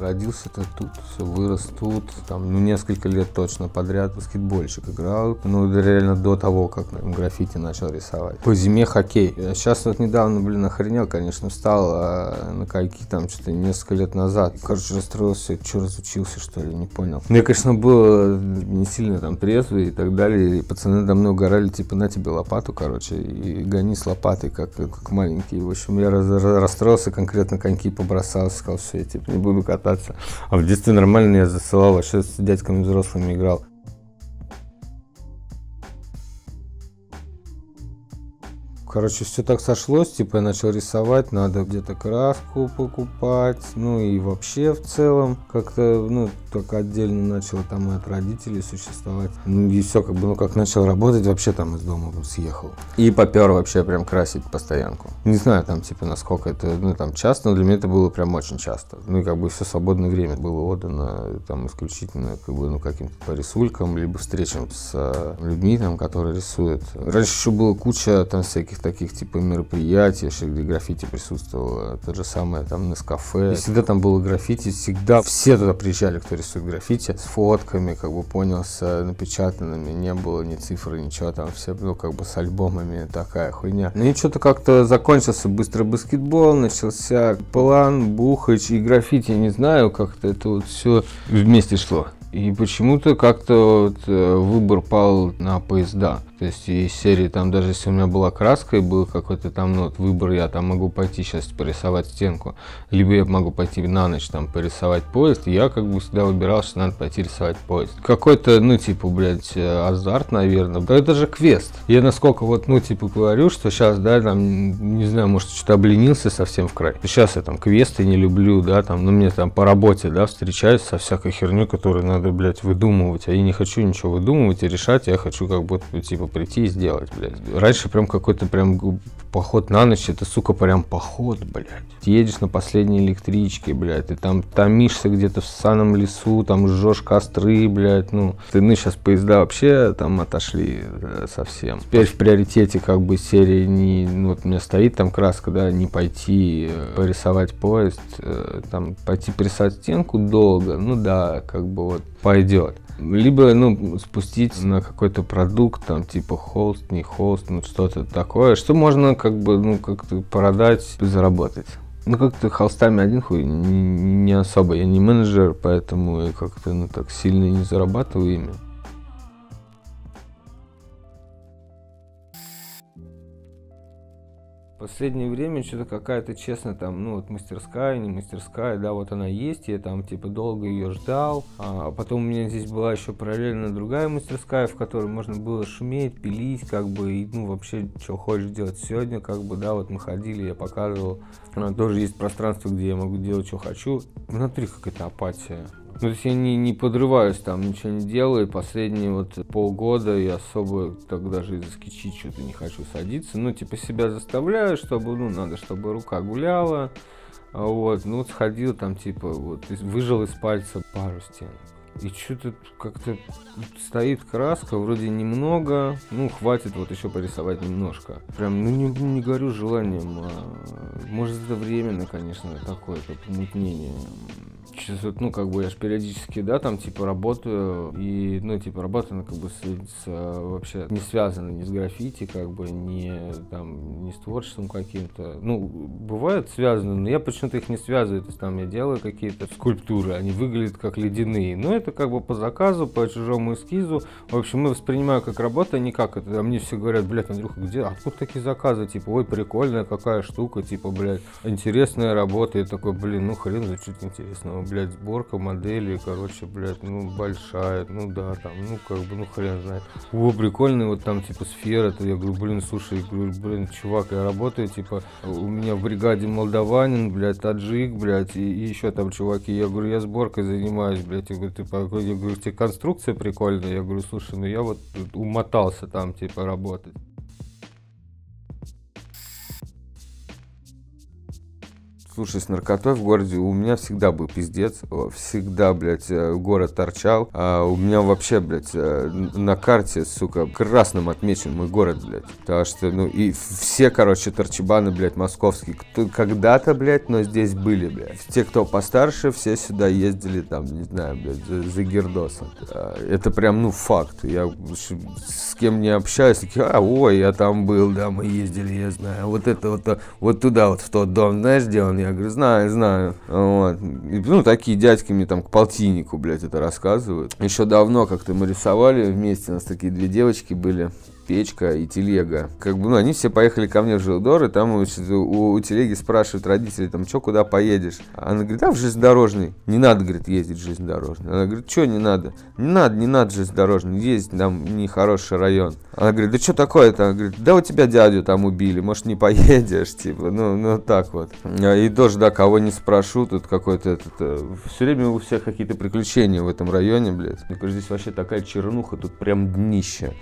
Родился-то тут, все, вырос тут. Там, ну, несколько лет точно подряд баскетбольщик играл. Ну, реально до того, как наверное, граффити начал рисовать. По зиме хоккей. Сейчас вот недавно, блин, охренел, конечно, встал а на кайки там что-то несколько лет назад. Короче, расстроился, что разучился, что ли, не понял. Ну, я, конечно, был не сильно там трезвый и так далее. И пацаны до мной угорали, типа, на тебе лопату, короче, и гони с лопатой, как, как маленький. В общем, я расстроился, конкретно коньки побросал, сказал, все, я типа не буду кататься. А в детстве нормально я засылал, вообще с дядьками взрослыми играл. Короче, все так сошлось, типа я начал рисовать, надо где-то краску покупать, ну и вообще в целом как-то, ну, только отдельно начал там и от родителей существовать. Ну и все, как бы, ну как начал работать, вообще там из дома съехал. И попер вообще прям красить постоянку. Не знаю там, типа, насколько это, ну там часто, но для меня это было прям очень часто. Ну и как бы все свободное время было отдано там исключительно, как бы, ну каким-то рисулькам, либо встречам с э, людьми там, которые рисуют. Раньше еще было куча там всяких таких типа мероприятий, где граффити присутствовало. То же самое там на кафе. И всегда там было граффити, всегда все туда приезжали, кто рисует граффити, с фотками, как бы понял, с напечатанными, не было ни цифры, ничего там, все, ну, как бы с альбомами, такая хуйня. Ну и что-то как-то закончился быстро баскетбол, начался план, бухач и граффити, не знаю, как-то это вот все вместе шло. И почему-то как-то вот э, выбор пал на поезда. То есть из серии там даже если у меня была краска и был какой-то там ну, вот, выбор, я там могу пойти сейчас порисовать стенку, либо я могу пойти на ночь там порисовать поезд, я как бы всегда выбирал, что надо пойти рисовать поезд. Какой-то, ну типа, блядь, азарт, наверное. Да это же квест. Я насколько вот, ну типа говорю, что сейчас, да, там, не знаю, может что-то обленился совсем в край. Сейчас я там квесты не люблю, да, там, ну мне там по работе, да, встречаюсь со всякой херней, которую надо, блядь, выдумывать. А я не хочу ничего выдумывать и решать, я хочу как бы, типа, прийти и сделать, блядь. Раньше прям какой-то прям поход на ночь, это, сука, прям поход, блядь. Едешь на последней электричке, блядь, ты там томишься где-то в саном лесу, там жжешь костры, блядь, ну. Ты, ну, сейчас поезда вообще там отошли да, совсем. Теперь в приоритете как бы серии не, ну, вот у меня стоит там краска, да, не пойти э, порисовать поезд, э, там пойти порисовать стенку долго, ну да, как бы вот пойдет. Либо, ну, спустить на какой-то продукт, там, типа холст, не холст, ну, что-то такое, что можно, как бы, ну, как-то продать, заработать. Ну, как-то холстами один хуй, не, особо. Я не менеджер, поэтому я как-то, ну, так сильно не зарабатываю ими. Последнее время что-то какая-то, честно, там, ну, вот мастерская, не мастерская, да, вот она есть, я там, типа, долго ее ждал. А потом у меня здесь была еще параллельно другая мастерская, в которой можно было шуметь, пилить, как бы, и, ну, вообще, что хочешь делать сегодня, как бы, да, вот мы ходили, я показывал. Она тоже есть пространство, где я могу делать, что хочу. Внутри какая-то апатия. Ну, то есть я не, не подрываюсь там, ничего не делаю. Последние вот полгода я особо так даже из-за скетчи что-то не хочу садиться. Ну, типа себя заставляю, чтобы, ну, надо, чтобы рука гуляла. Вот, ну, сходил там, типа, вот, выжил из пальца пару стенок. И что-то как-то стоит краска, вроде немного, ну, хватит вот еще порисовать немножко. Прям, ну, не, не говорю желанием, а, может, это временно, конечно, такое-то помутнение сейчас вот, ну, как бы я же периодически, да, там, типа, работаю, и, ну, типа, работаю, ну, как бы, с, с, вообще не связано ни с граффити, как бы, не, там, не с творчеством каким-то. Ну, бывают связаны, но я почему-то их не связываю, то есть, там, я делаю какие-то скульптуры, они выглядят как ледяные, но это, как бы, по заказу, по чужому эскизу, в общем, мы воспринимаю как работа, а не как это, а мне все говорят, блядь, Андрюха, где, откуда такие заказы, типа, ой, прикольная какая штука, типа, блядь, интересная работа, я такой, блин, ну, хрен за чуть интересного, блядь, сборка модели, короче, блядь, ну, большая, ну, да, там, ну, как бы, ну, хрен знает. О, прикольный, вот там, типа, сфера, то я говорю, блин, слушай, я говорю, блин, чувак, я работаю, типа, у меня в бригаде молдаванин, блядь, таджик, блядь, и, и еще там чуваки, я говорю, я сборкой занимаюсь, блядь, я говорю, ты, говорю, тебе конструкция прикольная, я говорю, слушай, ну, я вот умотался там, типа, работать. Слушай, с наркотой в городе у меня всегда был пиздец. Всегда, блядь, э, город торчал. А у меня вообще, блядь, э, на карте, сука, красным отмечен мой город, блядь. Потому что, ну, и все, короче, торчебаны, блядь, московские, кто когда-то, блядь, но здесь были, блядь. Те, кто постарше, все сюда ездили, там, не знаю, блядь, за, за гердосом. А, это прям, ну, факт. Я с кем не общаюсь, такие, а, ой, я там был, да, мы ездили, я знаю. Вот это вот, вот туда, вот в тот дом, знаешь, где он? Я говорю, знаю, знаю. Вот. И, ну, такие дядьки мне там к полтиннику, блядь, это рассказывают. Еще давно как-то мы рисовали вместе, у нас такие две девочки были печка и телега. Как бы, ну, они все поехали ко мне в Жилдор, и там у, у, у телеги спрашивают родители, там, что, куда поедешь? Она говорит, да, в железнодорожный. Не надо, говорит, ездить в железнодорожный. Она говорит, что не надо? Не надо, не надо железнодорожный, ездить, там нехороший район. Она говорит, да что такое-то? Она говорит, да у тебя дядю там убили, может, не поедешь, типа, ну, ну, так вот. И тоже, да, кого не спрошу, тут какой-то, этот, э, все время у всех какие-то приключения в этом районе, блядь. Мне кажется, здесь вообще такая чернуха, тут прям днище.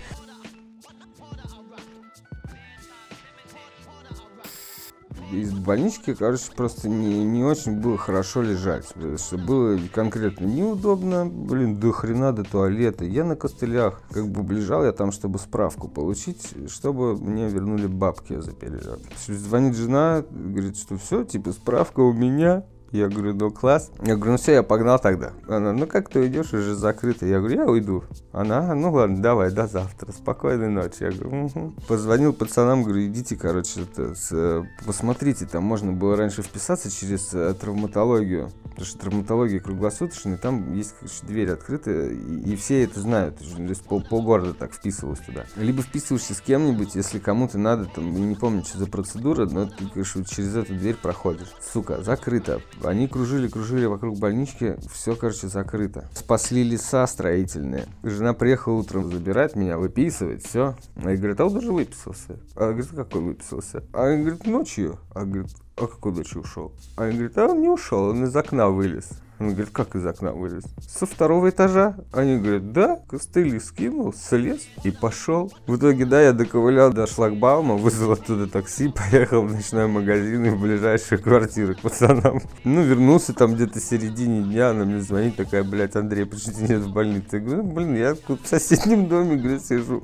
Из больнички, короче, просто не, не очень было хорошо лежать. Что было конкретно неудобно, блин, до хрена до туалета. Я на костылях, как бы лежал я там, чтобы справку получить, чтобы мне вернули бабки за перелет. Звонит жена, говорит, что все, типа справка у меня, я говорю, ну класс. Я говорю, ну все, я погнал тогда. Она, ну как ты идешь, уже закрыто. Я говорю, я уйду. Она, ну ладно, давай, до завтра. Спокойной ночи. Я говорю, угу. Позвонил пацанам, говорю, идите, короче, это, с, посмотрите, там можно было раньше вписаться через э, травматологию. Потому что травматология круглосуточная, там есть короче, дверь открыта, и, и все это знают. То есть пол, полгорода так вписывалось туда. Либо вписываешься с кем-нибудь, если кому-то надо, там, не помню, что за процедура, но ты, конечно, через эту дверь проходишь. Сука, закрыто они кружили, кружили вокруг больнички, все, короче, закрыто. Спасли леса строительные. Жена приехала утром забирать меня, выписывать, все. А я говорю, а он уже выписался. А я говорю, какой выписался? А я говорит, ночью. А говорит, а какой ночью ушел? А я говорит, а он не ушел, он из окна вылез. Он говорит, как из окна вылез? Со второго этажа. Они говорят, да, костыли скинул, слез и пошел. В итоге, да, я доковылял до шлагбаума, вызвал оттуда такси, поехал в ночной магазин и в ближайшую квартиру к пацанам. Ну, вернулся там где-то в середине дня, она мне звонит, такая, блядь, Андрей, почему ты нет в больнице? Я говорю, ну, блин, я в соседнем доме, говорю, сижу.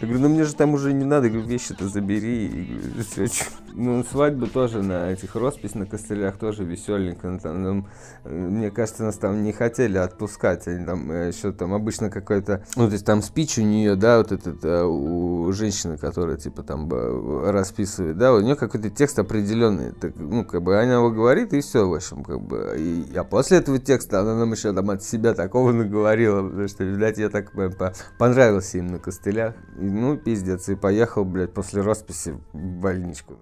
Я говорю, ну мне же там уже не надо, я говорю, вещи-то забери. И говорю, ну, свадьба тоже на этих роспись на костылях тоже веселенько. Там, там, мне кажется, нас там не хотели отпускать. Они там э, еще там обычно какой-то, ну, то есть там спич у нее, да, вот этот, э, у женщины, которая, типа, там расписывает, да, у нее какой-то текст определенный. Так, ну, как бы она его говорит, и все, в общем, как бы. И, а после этого текста она нам еще там от себя такого наговорила, потому что, видать, я так по понравился им на костылях. И, ну, пиздец, и поехал, блядь, после росписи в больничку.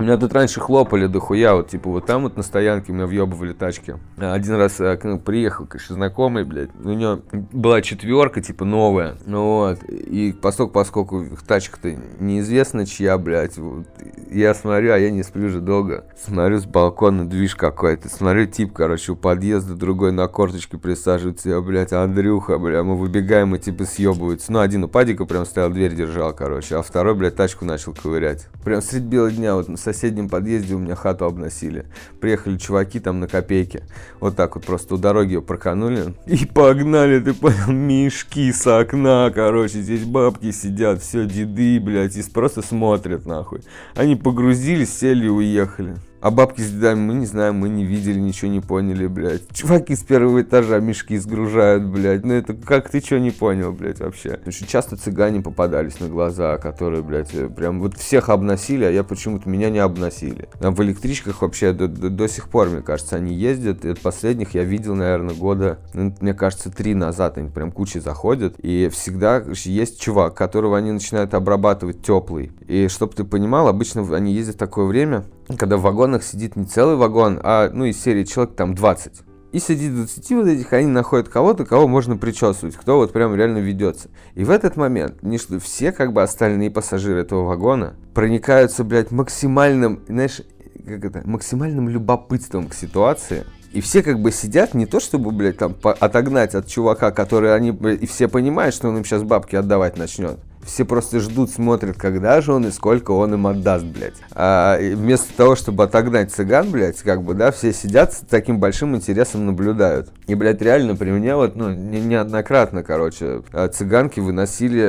Меня тут раньше хлопали дохуя, вот типа вот там вот на стоянке меня въебывали тачки. Один раз э, ну, приехал, конечно, знакомый, блядь, у него была четверка, типа новая, ну вот, и поскольку, поскольку тачка-то неизвестно чья, блядь, вот, я смотрю, а я не сплю же долго, смотрю с балкона движ какой-то, смотрю, тип, короче, у подъезда другой на корточке присаживается, я, блядь, Андрюха, бля, мы выбегаем и типа съебываются. Ну, один у падика прям стоял, дверь держал, короче, а второй, блядь, тачку начал ковырять. Прям средь бела дня вот соседнем подъезде у меня хату обносили. Приехали чуваки там на копейки. Вот так вот просто у дороги ее проканули. И погнали, ты понял, мешки с окна, короче. Здесь бабки сидят, все, деды, блядь, и просто смотрят, нахуй. Они погрузились, сели и уехали. А бабки с дедами мы не знаем, мы не видели, ничего не поняли, блядь. Чуваки с первого этажа мешки сгружают, блядь. Ну это как ты что не понял, блядь, вообще? Очень часто цыгане попадались на глаза, которые, блядь, э, прям вот всех обносили, а я почему-то меня не обносили. Там в электричках вообще до, до, до сих пор, мне кажется, они ездят. И последних я видел, наверное, года, ну, мне кажется, три назад они прям кучей заходят. И всегда есть чувак, которого они начинают обрабатывать теплый. И чтобы ты понимал, обычно они ездят такое время, когда в вагонах сидит не целый вагон, а, ну, из серии человек там 20. И среди 20 вот этих они находят кого-то, кого можно причесывать, кто вот прям реально ведется. И в этот момент, не что все как бы остальные пассажиры этого вагона проникаются, блядь, максимальным, знаешь, как это, максимальным любопытством к ситуации. И все как бы сидят не то, чтобы, блядь, там отогнать от чувака, который они, блядь, и все понимают, что он им сейчас бабки отдавать начнет Все просто ждут, смотрят, когда же он и сколько он им отдаст, блядь. А вместо того, чтобы отогнать цыган, блядь, как бы, да, все сидят с таким большим интересом наблюдают. И, блядь, реально при мне вот, ну, не, неоднократно, короче, а, цыганки выносили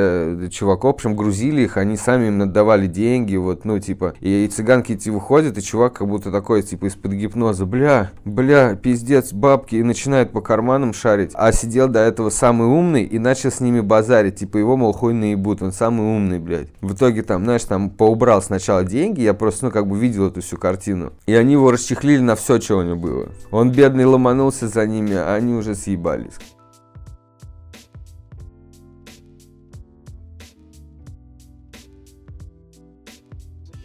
э, чуваков, в общем, грузили их, они сами им отдавали деньги, вот, ну, типа, и, и цыганки эти выходят, и чувак как будто такой, типа, из-под гипноза, бля, бля, пиздец, бабки, и начинает по карманам шарить. А сидел до этого самый умный и начал с ними базарить, типа, его, мол, хуй наебут, он самый умный, блядь. В итоге там, знаешь, там поубрал сначала деньги, я просто, ну, как бы видел эту всю картину. И они его расчехлили на все, что у него было. Он, бедный, ломанулся за ними, а они уже съебались.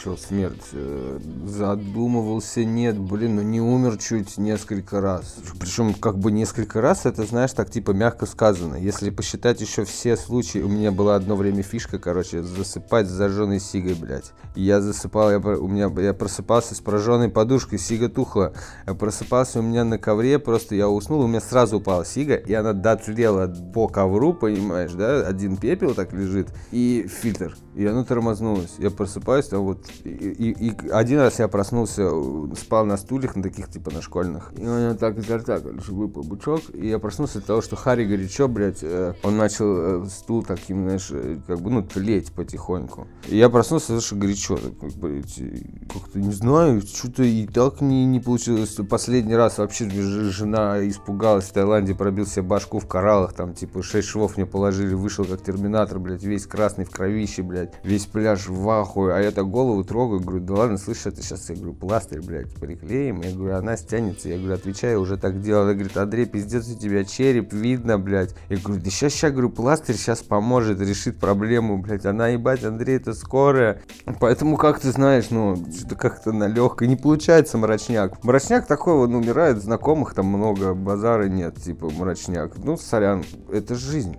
Че, смерть? Э, задумывался, нет, блин, ну не умер чуть несколько раз. Причем как бы несколько раз, это, знаешь, так типа мягко сказано. Если посчитать еще все случаи, у меня была одно время фишка, короче, засыпать с зажженной сигой, блядь. Я засыпал, я, у меня, я просыпался с прожженной подушкой, сига тухла. Я просыпался у меня на ковре, просто я уснул, у меня сразу упала сига, и она дотлела по ковру, понимаешь, да? Один пепел так лежит, и фильтр. И оно тормознулось. Я просыпаюсь, там вот и, и, один раз я проснулся, спал на стульях, на таких типа на школьных. И у меня так изо рта, короче, выпал бычок. И я проснулся от того, что Харри горячо, блядь, э, он начал э, стул таким, знаешь, э, как бы, ну, тлеть потихоньку. И я проснулся, что горячо. Как бы, как-то, не знаю, что-то и так не, не получилось. Последний раз вообще жена испугалась в Таиланде, пробил себе башку в кораллах, там, типа, шесть швов мне положили, вышел как терминатор, блядь, весь красный в кровище, блядь, весь пляж в ахуе, а я так голову трогаю, говорю, да ладно, слышь, это сейчас, я говорю, пластырь, блядь, приклеим. Я говорю, она стянется. Я говорю, отвечаю, уже так делал. Она говорит, Андрей, пиздец, у тебя череп, видно, блядь. Я говорю, да сейчас, сейчас, говорю, пластырь сейчас поможет, решит проблему, блядь. Она, ебать, Андрей, это скорая. Поэтому, как ты знаешь, ну, что-то как-то на легкой не получается мрачняк. Мрачняк такой, он умирает, знакомых там много, базара нет, типа, мрачняк. Ну, сорян, это жизнь.